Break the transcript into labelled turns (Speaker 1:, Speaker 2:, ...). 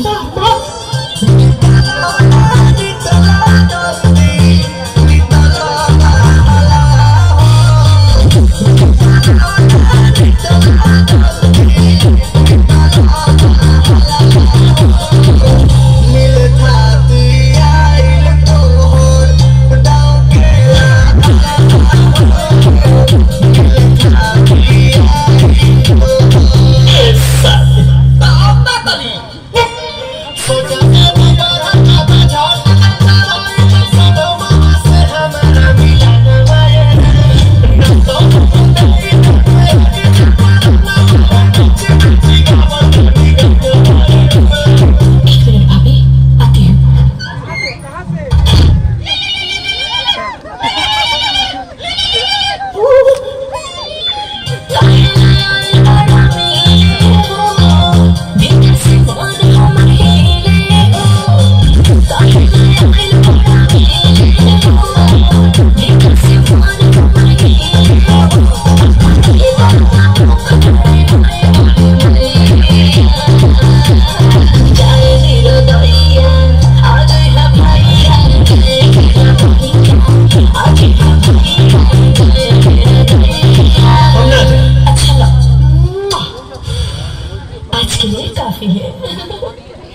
Speaker 1: Oh, 这
Speaker 2: 里
Speaker 1: ハハハハ!